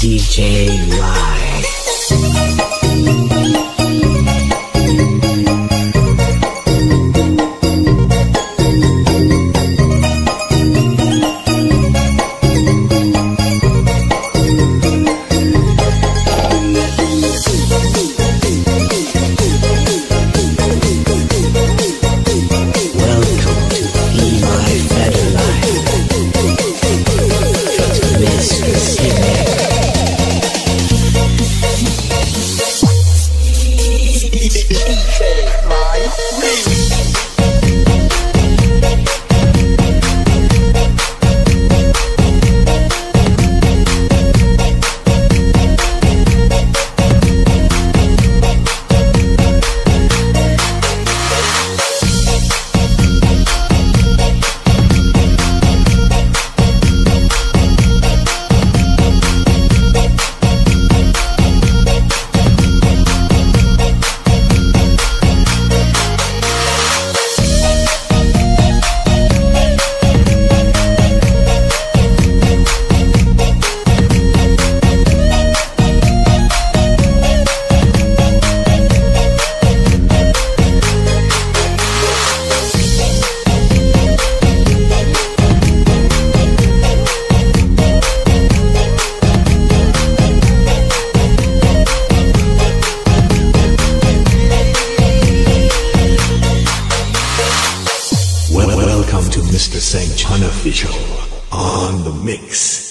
DJ Live. Welcome to Mr. John Official on the mix.